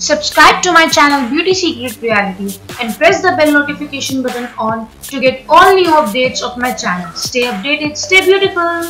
Subscribe to my channel Beauty Secret Reality and press the bell notification button on to get all new updates of my channel. Stay updated, stay beautiful.